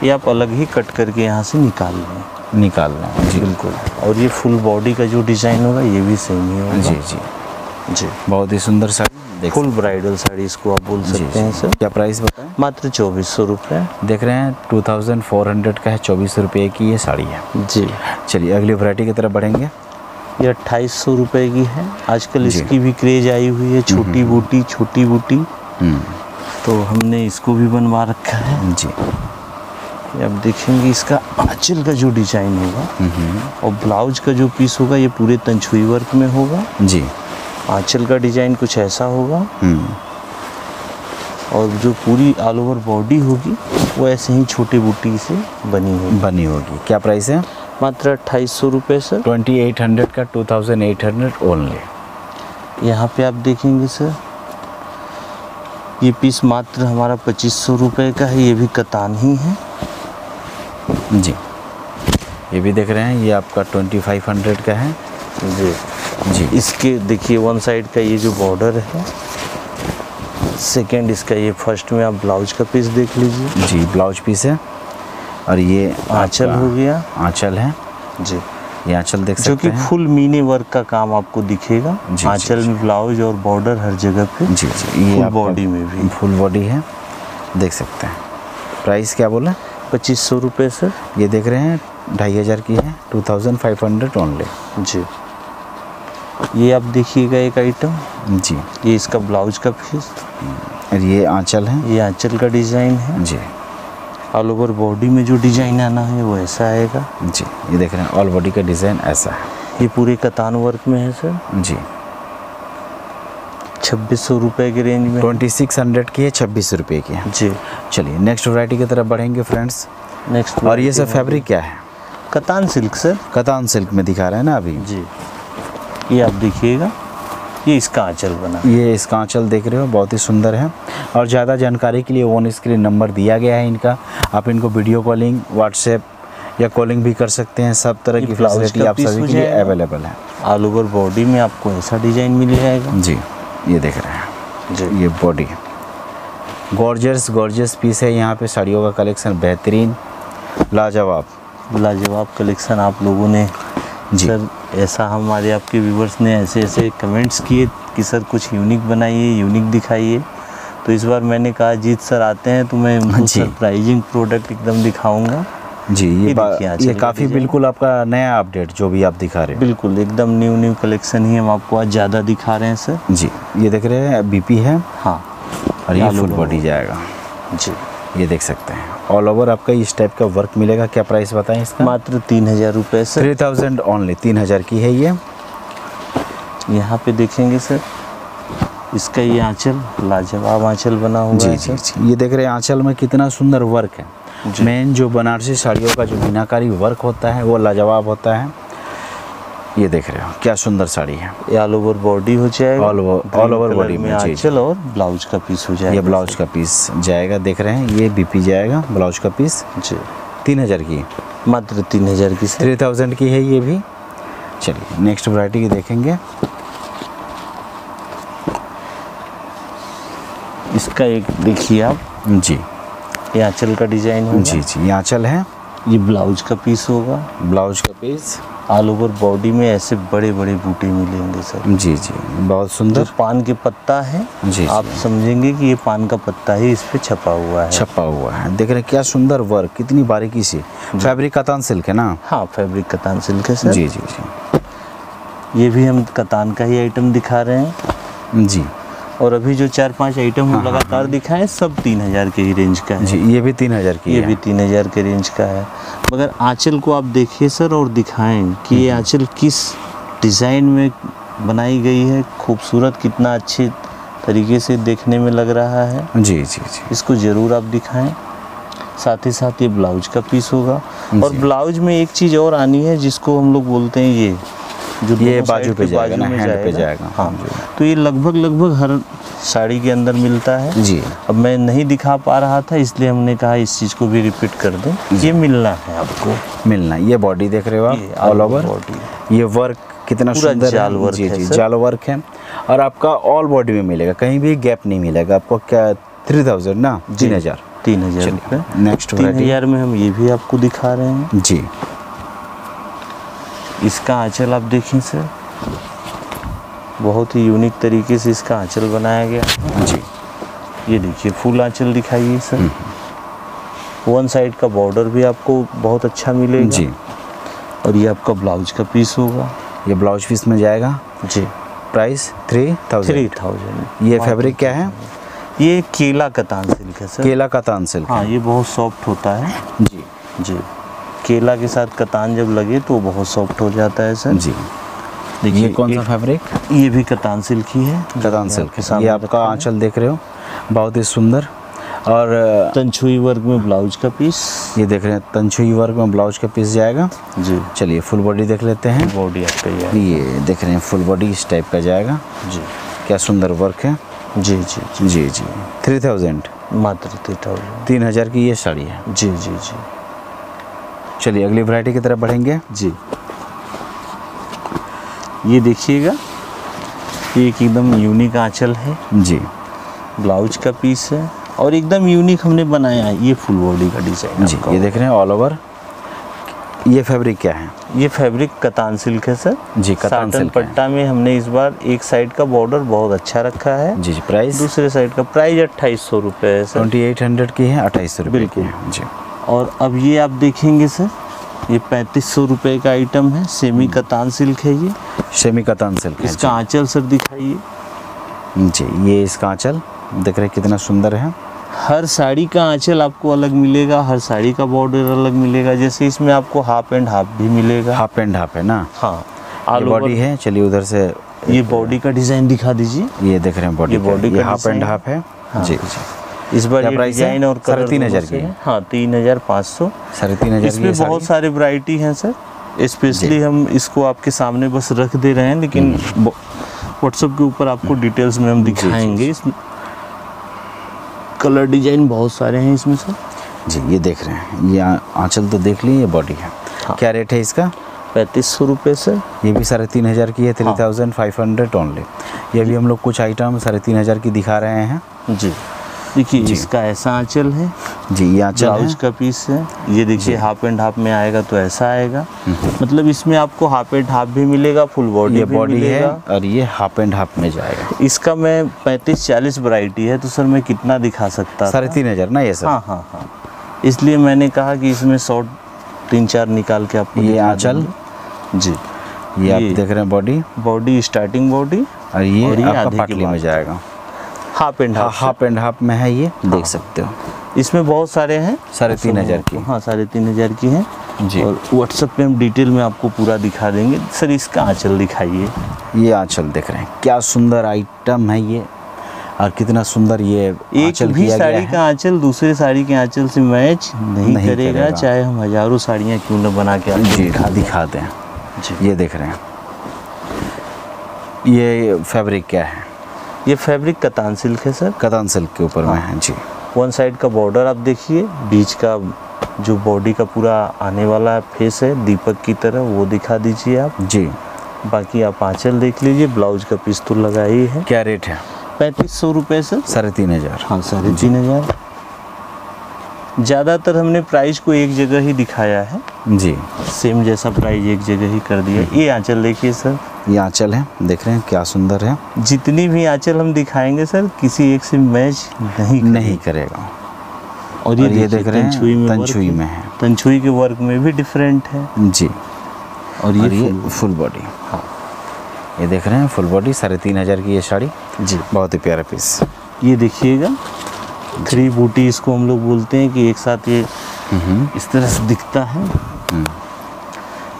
ये आप अलग ही कट करके यहाँ से निकाल लें। निकाल लें जी। बिल्कुल। और ये फुल बॉडी का जो डिज़ाइन होगा ये भी सेम ही होगा। जी जी। जी। बहुत ही सुंदर साड़ी फुल ब्राइडल साड़ी इसको आप बोल सकते हैं सर। क्या प्राइस बताएँ? मात्र चौबीस सौ रुपये देख रहे हैं टू थाउज़ेंड फोर हंड्रेड का है चौबीस रुपये की ये साड़ी है। जी। चलिए अगली वैरायटी की तरफ़ बढ़ेंगे। ये अट्ठाईस सौ रुपये की है। आजकल। इसकी भी क्रेज आई हुई है छोटी बूटी छोटी बूटी। हम्म, तो हमने इसको भी बनवा रखा है। जी। आप देखेंगे इसका आंचल का जो डिज़ाइन होगा हम्म, और ब्लाउज का जो पीस होगा ये पूरे तंछुई वर्क में होगा। जी। आंचल का डिज़ाइन कुछ ऐसा होगा। हम्म, और जो पूरी ऑल ओवर बॉडी होगी वो ऐसे ही छोटी बूटी से बनी होगी। बनी होगी। क्या प्राइस है? मात्र अट्ठाईस सौ रुपये सर। ट्वेंटी एट हंड्रेड का two thousand eight hundred only यहाँ पे आप देखेंगे सर ये पीस मात्र हमारा पच्चीस सौ रुपये का है ये भी कतान ही है। जी। ये भी देख रहे हैं ये आपका ट्वेंटी फाइव हंड्रेड का है। जी। जी। इसके देखिए वन साइड का ये जो बॉर्डर है सेकेंड इसका ये फ़र्स्ट में आप ब्लाउज का पीस देख लीजिए। जी ब्लाउज पीस है। और ये आंचल हो गया। आंचल है। जी। ये आंचल देख सकते हैं। जो कि फुल मीनी वर्क का काम आपको दिखेगा। आंचल में ब्लाउज और बॉर्डर हर जगह पे। जी जी। ये फुल बॉडी में भी। फुल बॉडी है। देख सकते हैं। प्राइस क्या बोला? पच्चीस सौ रुपये सर। ये देख रहे हैं ढाई हज़ार की है। Two thousand five hundred only जी। ये आप देखिएगा एक आइटम जी। ये इसका ब्लाउज का पीस और ये आंचल है। ये आंचल का डिज़ाइन है। जी। ऑल ओवर बॉडी में जो डिज़ाइन आना है वो ऐसा आएगा? जी ये देख रहे हैं ऑल बॉडी का डिज़ाइन ऐसा है। ये पूरे कतान वर्क में है सर जी। छब्बीस सौ रुपये के रेंज में? ट्वेंटी सिक्स हंड्रेड की है छब्बीस सौ रुपये की है। जी। चलिए नेक्स्ट वैरायटी की तरफ़ बढ़ेंगे फ्रेंड्स नेक्स्ट और ये सब फैब्रिक क्या है? Katan silk sir katan silk में दिखा रहे हैं ना अभी। जी। ये आप देखिएगा। ये इसका आंचल बना। ये इसका आंचल देख रहे हो बहुत ही सुंदर है। और ज़्यादा जानकारी के लिए ऑन स्क्रीन नंबर दिया गया है इनका। आप इनको वीडियो कॉलिंग व्हाट्सएप या कॉलिंग भी कर सकते हैं। सब तरह की फैसिलिटी आप सभी के लिए अवेलेबल है। ऑल ओवर बॉडी में आपको ऐसा डिज़ाइन मिल जाएगा। जी ये देख रहे हैं। जी। ये बॉडी। गॉर्जियस गॉर्जियस पीस है। यहाँ पे साड़ियों का कलेक्शन बेहतरीन लाजवाब। लाजवाब कलेक्शन आप लोगों ने जी। सर ऐसा हमारे आपके व्यूवर्स ने ऐसे ऐसे कमेंट्स किए कि सर कुछ यूनिक बनाइए यूनिक दिखाइए। तो इस बार मैंने कहा जीत सर आते हैं तो मैं उनको सरप्राइजिंग प्रोडक्ट एकदम दिखाऊँगा। जी ये ये काफ़ी बिल्कुल आपका नया अपडेट जो भी आप दिखा रहे हैं। बिल्कुल एकदम न्यू न्यू कलेक्शन ही हम आपको आज ज़्यादा दिखा रहे हैं सर। जी ये देख रहे हैं बीपी है। हाँ। और ये फुल बॉडी जाएगा। जी। ये देख सकते हैं। ऑल ओवर आपका इस टाइप का वर्क मिलेगा? क्या प्राइस बताएँ इसका? मात्र तीन हज़ार रुपये सर थ्री थाउज़ेंड ऑनली तीन हज़ार की है ये। यहाँ पे देखेंगे सर इसका ये आंचल लाजवाब आंचल बना हुआ जी है जी जी। ये देख रहे हैं आंचल में कितना सुंदर वर्क है। मेन जो बनारसी साड़ियों का जो मीनाकारी वर्क होता है वो लाजवाब होता है। ये देख रहे हो क्या सुंदर साड़ी है। ये ऑल ओवर बॉडी हो जाएगा Green all over color body में, जी, आंचल और ब्लाउज का पीस हो जाएगा। ये ब्लाउज का पीस जाएगा देख रहे हैं ये बीपी जाएगा ब्लाउज का पीस जी। तीन हज़ार की। मात्र तीन हज़ार की थ्री थाउज़ेंड की है ये भी। चलिए नेक्स्ट वैरायटी की देखेंगे। इसका एक देखिए आप। जी। ये आंचल का डिज़ाइन जी जी ये आंचल है। ये ब्लाउज का पीस होगा। ब्लाउज का पीस ऑल ओवर बॉडी में ऐसे बड़े बड़े बूटे मिलेंगे सर जी जी. बहुत सुंदर. पान के पत्ता है जी, आप जी। समझेंगे कि ये पान का पत्ता ही इस पे छपा हुआ है. छपा हुआ है. देख रहे हैं क्या सुंदर वर्क कितनी बारीकी से. फैब्रिक कतान सिल्क है ना? हाँ फैब्रिक कतान सिल्क है सर जी जी जी. ये भी हम कतान का ही आइटम दिखा रहे हैं. जी. और अभी जो चार पाँच आइटम हम लगातार दिखाएँ सब तीन हज़ार के ही रेंज का है। जी ये भी तीन हज़ार की ये है। भी तीन हज़ार के रेंज का है। मगर आंचल को आप देखिए सर और दिखाएँ कि ये आंचल किस डिज़ाइन में बनाई गई है खूबसूरत कितना अच्छे तरीके से देखने में लग रहा है। जी जी जी। इसको ज़रूर आप दिखाएँ। साथ ही साथ ये ब्लाउज का पीस होगा। और ब्लाउज में एक चीज़ और आनी है जिसको हम लोग बोलते हैं ये जो ये बाजू पे जाएगा ना, हैंड पे जाएगा। हाँ। तो ये लगभग लगभग हर साड़ी के अंदर मिलता है। जी। अब मैं नहीं दिखा पा रहा था इसलिए हमने कहा इस चीज़ को भी रिपीट कर दें। ये मिलना है आपको। मिलना ये बॉडी देख रहे हो आप? ऑल ओवर ये वर्क कितना सुंदर जाल वर्क जी है जी जाल वर्क है। और आपका ऑल बॉडी में मिलेगा। कहीं भी गैप नहीं मिलेगा। आपको क्या थ्री थाउज़ेंड ना? तीन हज़ार। तीन हज़ार नेक्स्ट तीन हज़ार में हम ये भी आपको दिखा रहे हैं। जी। इसका आंचल आप देखें सर। बहुत ही यूनिक तरीके से इसका आंचल बनाया गया। जी। ये देखिए फुल आंचल दिखाइए सर। वन साइड का बॉर्डर भी आपको बहुत अच्छा मिलेगा। जी। और ये आपका ब्लाउज का पीस होगा। ये ब्लाउज पीस में जाएगा? जी। Price three thousand three thousand thousand ये फैब्रिक क्या है? ये केला का तान सिल्क है सर। केला का तान सिल्क हाँ। ये बहुत सॉफ्ट होता है। जी। जी। केला के साथ कतान जब लगे तो बहुत सॉफ्ट हो जाता है सर जी। देखिए कौन सा फैब्रिक ये भी कतान सिल्क ही है कतान सिल्क ये आपका आंचल देख रहे हो बहुत ही सुंदर। और तंछुई वर्क में ब्लाउज का पीस ये देख रहे हैं तंछुई वर्क में ब्लाउज का पीस जाएगा। जी। चलिए फुल बॉडी देख लेते हैं। बॉडी आपका ये देख रहे हैं फुल बॉडी इस टाइप का जाएगा। जी। क्या सुंदर वर्क है। जी जी जी। जी जी। थ्री थाउज़ेंड मात्र थ्री थाउज़ेंड तीन हज़ार की ये साड़ी है। जी जी जी। चलिए अगली वैरायटी की तरफ़ बढ़ेंगे। जी। ये देखिएगा ये एक एकदम यूनिक आंचल है। जी। ब्लाउज का पीस है और एकदम यूनिक हमने बनाया है ये फुल बॉडी का डिज़ाइन जी ये देख रहे हैं ऑल ओवर ये फैब्रिक क्या है? ये फैब्रिक कतान सिल्क है सर जी, कतान सिल्क पट्टा में हमने इस बार एक साइड का बॉर्डर बहुत अच्छा रखा है। जी जी प्राइस दूसरे साइड का प्राइस अट्ठाईस सौ रुपये है सर ट्वेंटी एट हंड्रेड की है अट्ठाईस सौ रुपये की बिल्कुल। है जी। और अब ये आप देखेंगे सर ये पैंतीस सौ रुपये का आइटम है सेमी कतान सिल्क है ये। सेमी कतान सिल्क है इसका आंचल सर दिखाइए। जी जी, ये इसका आंचल देख रहे कितना सुंदर है। हर साड़ी का आंचल आपको अलग मिलेगा हर साड़ी का बॉर्डर अलग मिलेगा जैसे इसमें आपको हाफ़ एंड हाफ़ भी मिलेगा। हाफ़ एंड हाफ़ है ना? हाँ बॉडी है चलिए उधर से ये बॉडी का डिज़ाइन दिखा दीजिए। ये देख रहे हैं बॉडी का। हाफ़ एंड हाफ़ है। हाँ। जी जी। इस बार ये? डिज़ाइन और कलर तीन हज़ार की हाँ। तीन हज़ार पाँच सौ। साढ़े तीन हज़ार इसमें बहुत सारे वैरायटी हैं सर स्पेशली हम इसको आपके सामने बस रख दे रहे हैं लेकिन व्हाट्सएप के ऊपर आपको डिटेल्स में हम दिखाएँगे। इस कलर डिज़ाइन बहुत सारे हैं इसमें सर जी ये देख रहे हैं। ये आंचल तो देख लिए ये बॉडी है। हाँ। क्या रेट है इसका? पैंतीस सौ रुपये सर ये भी साढ़े तीन हज़ार की है three. Thousand five hundred only ये भी हम लोग कुछ आइटम साढ़े तीन हज़ार की दिखा रहे हैं। जी। देखिए इसका ऐसा आंचल है। जी ये आंचल ब्लाउज का पीस है। ये देखिए हाफ़ एंड हाफ़ में आएगा तो ऐसा आएगा। मतलब इसमें आपको हाफ़ एंड हाफ़ भी मिलेगा फुल बॉडी ये बॉडी है और ये हाफ़ एंड हाफ़ में जाएगा। इसका मैं पैंतीस चालीस वैरायटी है तो सर मैं कितना दिखा सकता साढ़े तीन हज़ार ना ये सर? हाँ हाँ हाँ। इसलिए मैंने कहा कि इसमें शॉर्ट तीन चार निकाल के आपको ये आंचल? जी। ये आप देख रहे हैं बॉडी? बॉडी स्टार्टिंग बॉडी और ये, और ये आपका पाटली में जाएगा। हाफ़ एंड हाँ हाफ़ हाफ़ एंड हाफ़ में है ये। देख सकते हो। इसमें बहुत सारे हैं। साढ़े तीन हज़ार की। हाँ साढ़े तीन हज़ार की हैं। जी। और व्हाट्सएप पे हम डिटेल में आपको पूरा दिखा देंगे। सर इसका आंचल दिखाइए। ये आंचल देख रहे हैं। क्या सुंदर आइटम है ये। और कितना सुंदर ये एक भी साड़ी का आंचल दूसरे साड़ी के आंचल से मैच नहीं, नहीं करेगा, करेगा। चाहे हम हज़ारों साड़ियाँ क्यों न बना के जी दिखा दिखा दें। जी। ये देख रहे हैं। ये फैब्रिक क्या है? ये फैब्रिक कतान सिल्क है सर कतान सिल्क के ऊपर हाँ। में है। जी। वन साइड का बॉर्डर आप देखिए बीच का जो बॉडी का पूरा आने वाला फेस है दीपक की तरह वो दिखा दीजिए आप। जी। बाकी आप आंचल देख लीजिए ब्लाउज का पीस तो लगा ही है। क्या रेट है? पैंतीस सौ रुपये सर साढ़े तीन हज़ार। हाँ साढ़े तीन हज़ार। ज़्यादातर हमने प्राइस को एक जगह ही दिखाया है। जी। सेम जैसा प्राइस एक जगह ही कर दिया। ये आंचल देखिए सर ये आंचल है देख रहे हैं क्या सुंदर है। जितनी भी आंचल हम दिखाएँगे सर किसी एक से मैच नहीं नहीं करेगा। और ये, और ये देख रहे हैं तंछुई में है। में है। तंछुई के वर्क में भी डिफरेंट है। जी। और और ये ये फुल बॉडी हाँ। ये देख रहे हैं फुल बॉडी साढ़े तीन हज़ार की ये साड़ी। जी। बहुत ही प्यारा पीस ये देखिएगा थ्री बूटी इसको हम लोग बोलते हैं कि एक साथ ये इस तरह से दिखता है?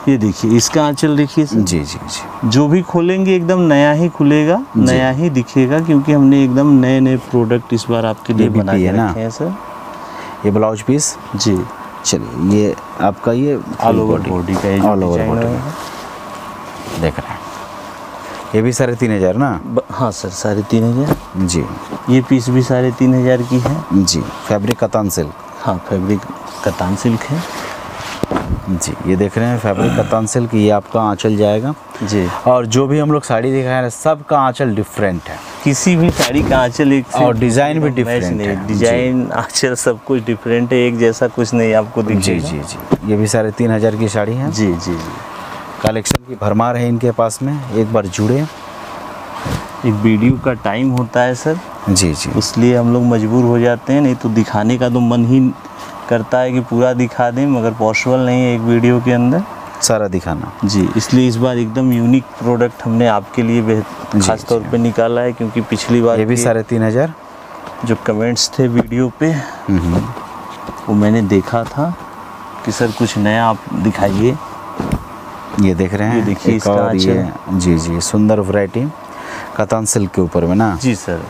ये देखिए इसका आंचल देखिए जी जी जी। जो भी खोलेंगे एकदम नया ही खुलेगा नया ही दिखेगा क्योंकि हमने एकदम नए नए प्रोडक्ट इस बार आपके लिए बना के है ना? रखे हैं सर। ये ब्लाउज पीस जी। चलिए ये आपका ये ऑल ओवर बॉडी का ऑल ओवर बॉडी देख रहे हैं। ये भी साढ़े तीन हज़ार ना? हाँ सर साढ़े तीन हज़ार। जी। ये पीस भी साढ़े तीन हज़ार की है। जी फैब्रिक कतान सिल्क हाँ फैब्रिक कतान सिल्क है। जी ये देख रहे हैं फैब्रिक कतान सिल्क ये आपका आंचल जाएगा। जी। और जो भी हम लोग साड़ी दिखा रहे हैं सब का आंचल डिफरेंट है। किसी भी साड़ी का आंचल एक और डिज़ाइन भी डिफरेंट नहीं है। डिज़ाइन आंचल सब कुछ डिफरेंट है एक जैसा कुछ नहीं आपको जी जी जी। ये भी साढ़े तीन हज़ार की साड़ी है। जी जी जी। कलेक्शन की भरमार है इनके पास में एक बार जुड़े। एक वीडियो का टाइम होता है सर। जी जी। इसलिए हम लोग मजबूर हो जाते हैं नहीं तो दिखाने का तो मन ही करता है कि पूरा दिखा दें मगर पॉसिबल नहीं है एक वीडियो के अंदर। सारा दिखाना। जी इसलिए इस बार एकदम यूनिक प्रोडक्ट हमने आपके लिए बेहद खास तौर पे निकाला है क्योंकि पिछली बार ये भी साढ़े तीन हज़ार। जो कमेंट्स थे वीडियो पे हम्म, वो मैंने देखा था कि सर कुछ नया आप दिखाइए। ये देख रहे हैं देखिए इसका ये जी जी सुंदर वैरायटी कतान सिल्क के ऊपर में ना? जी सर।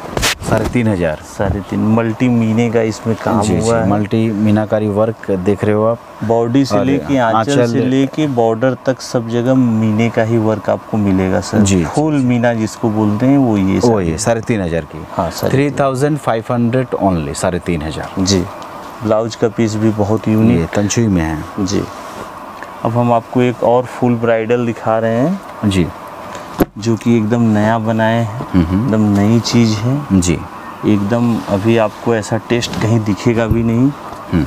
साढ़े तीन हज़ार। साढ़े तीन। मल्टी मीने का इसमें काम जी हुआ जी। है। मल्टी मीनाकारी वर्क देख रहे हो आप। बॉडी से लेके आंचल से लेके बॉर्डर तक सब जगह मीने का ही वर्क आपको मिलेगा सर। जी, फुल मीना जिसको बोलते हैं वो ये वो ये साढ़े तीन हज़ार की। हाँ three thousand five hundred only साढ़े तीन हज़ार। जी। ब्लाउज का पीस भी बहुत यूनिक। तंचुई में है। जी। अब हम आपको एक और फुल ब्राइडल दिखा रहे हैं। जी। जो कि एकदम नया बनाए हैं एकदम नई चीज़ है। जी। एकदम अभी आपको ऐसा टेस्ट कहीं दिखेगा भी नहीं। हम्म,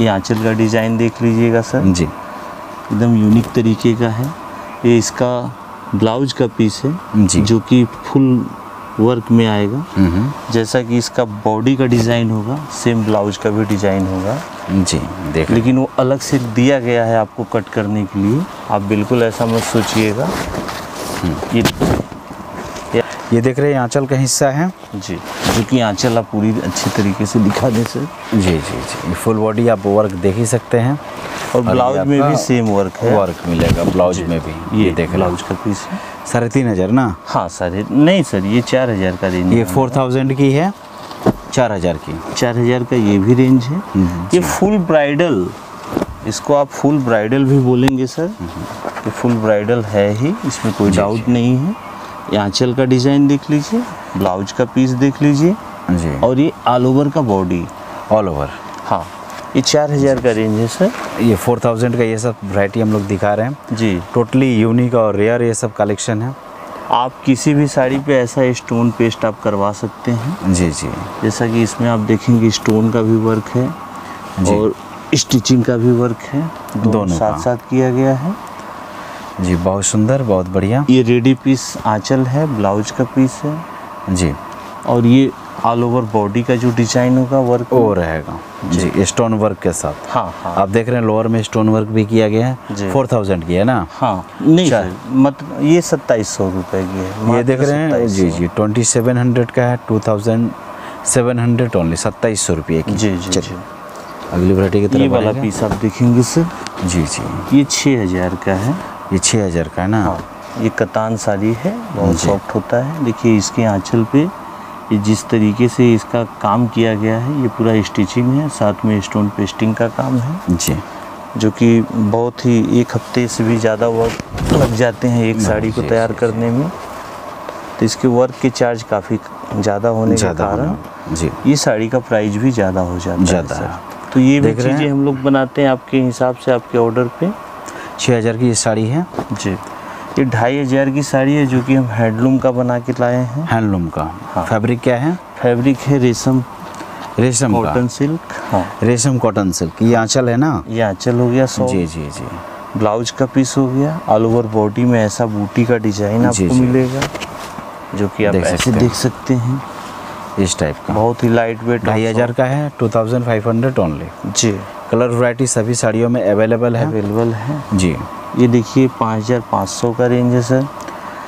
ये आंचल का डिज़ाइन देख लीजिएगा सर। जी। एकदम यूनिक तरीके का है। ये इसका ब्लाउज का पीस है जी। जो कि फुल वर्क में आएगा। जैसा कि इसका बॉडी का डिज़ाइन होगा सेम ब्लाउज का भी डिज़ाइन होगा। जी देख लेकिन वो अलग से दिया गया है आपको कट करने के लिए। आप बिल्कुल ऐसा मत सोचिएगा। ये ये देख रहे हैं आंचल का हिस्सा है। जी। जो कि आंचल आप पूरी अच्छी तरीके से दिखा दें सर जी जी। जी फुल बॉडी आप वर्क देख ही सकते हैं। और ब्लाउज में भी सेम वर्क है। वर्क मिलेगा ब्लाउज में भी। ये ये देख रहे ब्लाउज का पीस साढ़े तीन हज़ार ना? हाँ सर नहीं सर ये चार हज़ार का रेंज ये फोर थाउज़ेंड की है। चार हज़ार की। चार हज़ार का ये भी रेंज है। हम्म, ये फुल ब्राइडल इसको आप फुल ब्राइडल भी बोलेंगे सर। ये फुल ब्राइडल है ही इसमें कोई डाउट नहीं है। ये आंचल का डिज़ाइन देख लीजिए ब्लाउज का पीस देख लीजिए। जी। और ये ऑल ओवर का बॉडी ऑल ओवर हाँ ये चार हज़ार का रेंज है सर। ये फोर थाउज़ेंड का ये सब वैरायटी हम लोग दिखा रहे हैं। जी। टोटली यूनिक और रेयर ये सब कलेक्शन है। आप किसी भी साड़ी पे ऐसा स्टोन पेस्ट आप करवा सकते हैं। जी जी। जैसा कि इसमें आप देखेंगे स्टोन का भी वर्क है। और स्टिचिंग का भी वर्क है। दोनों, दोनों साथ साथ किया गया है। जी बहुत सुंदर बहुत बढ़िया। ये रेडी पीस आंचल है ब्लाउज का पीस है। जी। और ये ऑल ओवर बॉडी का जो डिज़ाइन होगा वर्क वो रहेगा। जी। जी स्टोन वर्क के साथ। हाँ हाँ। आप देख रहे हैं लोअर में स्टोन वर्क भी किया गया है। फोर थाउज़ेंड की है ना? हाँ। नहीं। सर मतलब ये सत्ताईस सौ रुपये की है। ये देख रहे हैं जी जी ट्वेंटी सेवन हंड्रेड का है two thousand seven hundred only सत्ताईस सौ रुपये की। जी जी जी। अगली वैरायटी की ये वाला पीस आप देखेंगे सर जी जी। ये छः हज़ार का है। ये छः हज़ार का है ना? हाँ। ये कतान साड़ी है बहुत सॉफ्ट होता है। देखिए इसके आँचल पे ये जिस तरीके से इसका काम किया गया है ये पूरा स्टिचिंग है। साथ में स्टोन पेस्टिंग का काम है। जी। जो कि बहुत ही एक हफ़्ते से भी ज़्यादा वक्त लग जाते हैं एक साड़ी को तैयार करने में। तो इसके वर्क के चार्ज काफ़ी ज़्यादा होने के कारण जी। ये साड़ी का प्राइस भी ज़्यादा हो जाता है है। तो ये भी देख रहे? चीज़ें हम लोग बनाते हैं आपके हिसाब से आपके ऑर्डर पे। छः हज़ार की ये साड़ी है। जी। ये ढाई हज़ार की साड़ी है जो कि हम हैंडलूम का बना के लाए हैं। हैंडलूम का। हाँ। फैब्रिक क्या है? फैब्रिक है रेशम। रेशम कॉटन सिल्क हाँ। रेशम कॉटन सिल्क ये आंचल है ना? ये आंचल हो गया सौ जी जी जी। ब्लाउज का पीस हो गया। ऑल ओवर बॉडी में ऐसा बूटी का डिज़ाइन आपको मिलेगा जो कि आप ऐसे देख सकते हैं। इस टाइप का। बहुत ही लाइट वेट ढाई हज़ार का है two thousand five hundred only जी। कलर वैरायटी सभी साड़ियों में अवेलेबल है। अवेलेबल है। जी। ये देखिए पाँच हज़ार पाँच सौ का रेंज है सर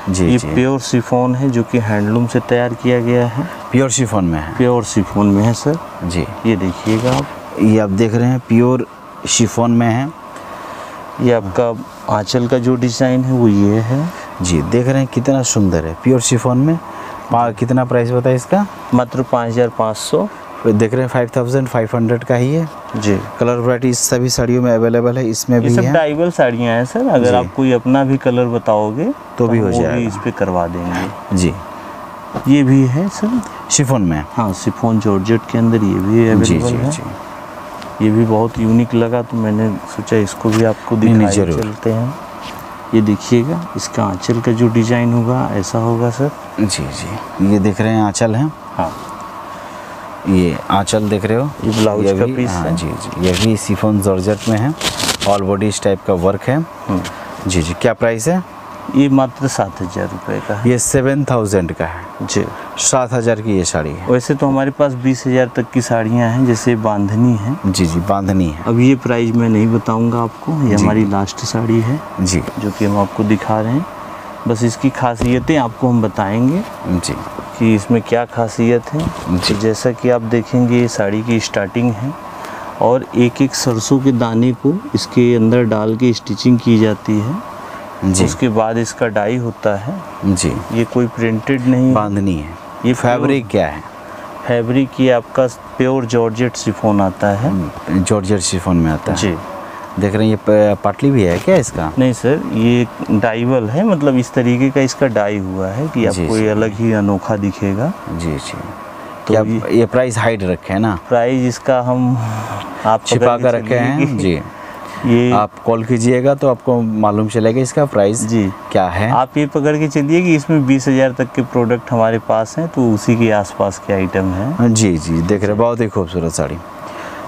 जी ये जी। प्योर सिफोन है जो कि हैंडलूम से तैयार किया गया है। प्योर शिफॉन में है। प्योर सिफोन में है सर जी। ये देखिएगा आप। ये आप देख रहे हैं प्योर शिफोन में है। ये आपका आंचल का जो डिज़ाइन है वो ये है। जी देख रहे हैं कितना सुंदर है प्योर शिफोन में। कितना प्राइस बताए इसका? मात्र पाँच हज़ार पाँच सौ। देख रहे हैं फाइव थाउज़ेंड फाइव हंड्रेड का ही है। जी। कलर वैरायटी सभी साड़ियों में अवेलेबल है इसमें भी सब है। डाइबल साड़ियाँ हैं सर अगर आप कोई अपना भी कलर बताओगे तो भी हो हम जाएगा। इस पे करवा देंगे। जी। ये भी है सर? शिफोन में। हाँ सिफोन जॉर्जेट के अंदर ये भी जी अवेलेबल जी है। जी। ये भी बहुत यूनिक लगा तो मैंने सोचा इसको भी आपको दिखाई चलते हैं। ये देखिएगा इसका आंचल का जो डिज़ाइन होगा ऐसा होगा सर। जी जी। ये देख रहे हैं आंचल है? हाँ। ये आंचल देख रहे हो? ये ब्लाउज का पीस हाँ है। जी जी। ये भी सिफोन जॉर्जेट में है। ऑल बॉडी इस टाइप का वर्क है। हम्म। जी जी। क्या प्राइस है? ये मात्र सात हज़ार रुपये का है। ये सेवन थाउज़ेंड का है। जी। सात हज़ार की ये साड़ी है। वैसे तो हमारे पास बीस हज़ार तक की साड़ियाँ हैं जैसे बांधनी है। जी जी बांधनी है। अब ये प्राइस मैं नहीं बताऊँगा आपको ये हमारी लास्ट साड़ी है जी। जो कि हम आपको दिखा रहे हैं। बस इसकी खासियतें आपको हम बताएँगे जी। कि इसमें क्या खासियत है। जी। तो जैसा कि आप देखेंगे ये साड़ी की स्टार्टिंग है और एक एक सरसों के दाने को इसके अंदर डाल के स्टिचिंग की जाती है। जी। उसके बाद इसका डाई होता है। जी। ये कोई प्रिंटेड नहीं बांधनी है। ये फैब्रिक क्या है? फैब्रिक ये आपका प्योर जॉर्जेट सिफोन आता है। जॉर्जेट शिफॉन में आता है। जी। देख रहे हैं ये पाटली भी है क्या इसका? नहीं सर ये डाइवल है मतलब इस तरीके का इसका डाई हुआ है कि आपको ये अलग ही अनोखा दिखेगा। जी जी। तो ये- ये प्राइस हाइड रखे हैं ना? प्राइस इसका हम आप छिपा कर रखे हैं जी। ये आप कॉल कीजिएगा तो आपको मालूम चलेगा इसका प्राइस जी। क्या है। आप ये पकड़ के चलिए कि इसमें बीस हज़ार तक के प्रोडक्ट हमारे पास हैं तो उसी के आसपास के आइटम हैं। जी जी देख रहे बहुत ही खूबसूरत साड़ी।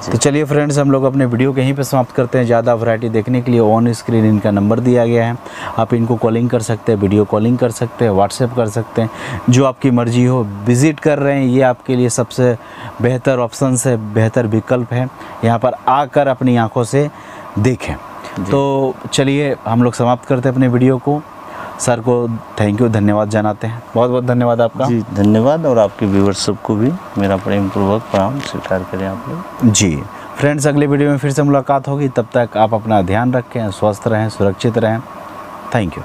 तो चलिए फ्रेंड्स हम लोग अपने वीडियो कहीं पर समाप्त करते हैं। ज़्यादा वैरायटी देखने के लिए ऑन स्क्रीन इनका नंबर दिया गया है। आप इनको कॉलिंग कर सकते हैं वीडियो कॉलिंग कर सकते हैं व्हाट्सएप कर सकते हैं। जो आपकी मर्ज़ी हो विज़िट कर रहे हैं ये आपके लिए सबसे बेहतर ऑप्शन है बेहतर विकल्प है। यहाँ पर आकर अपनी आँखों से देखें। तो चलिए हम लोग समाप्त करते हैं अपने वीडियो को। सर को थैंक यू धन्यवाद जानाते हैं। बहुत बहुत धन्यवाद आपका। जी धन्यवाद और आपके व्यूवर्स सबको भी। मेरा प्रेम पूर्वक प्रणाम स्वीकार करें आप लोग। जी। फ्रेंड्स अगले वीडियो में फिर से मुलाकात होगी। तब तक आप अपना ध्यान रखें स्वस्थ रहें सुरक्षित रहें। Thank you